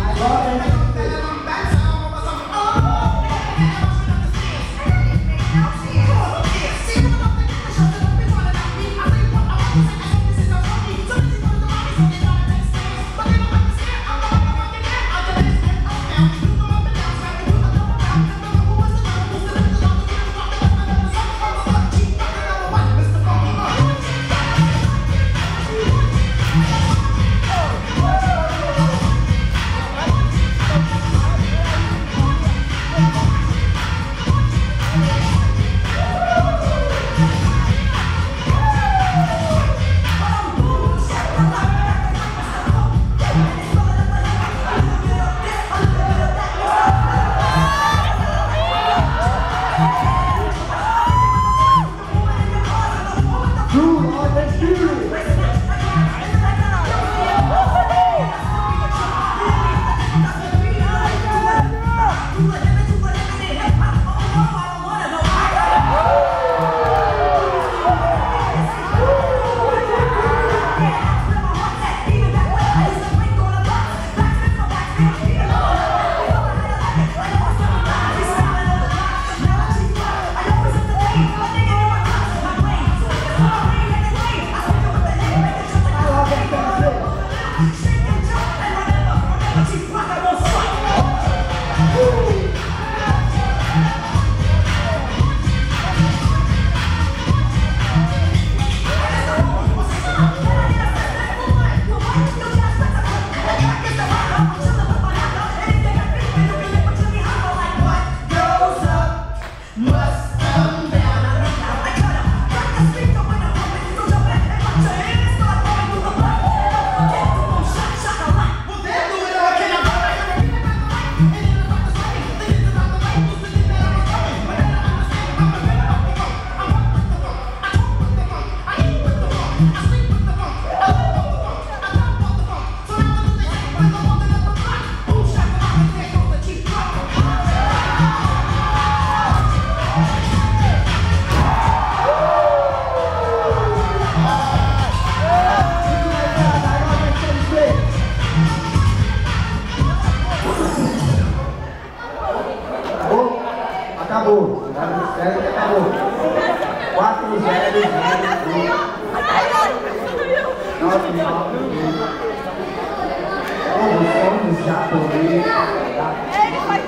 Agora é Who are the heroes? 0 acabou. 4, 0, 0, 9, 9, 1. Japoneses. Ele vai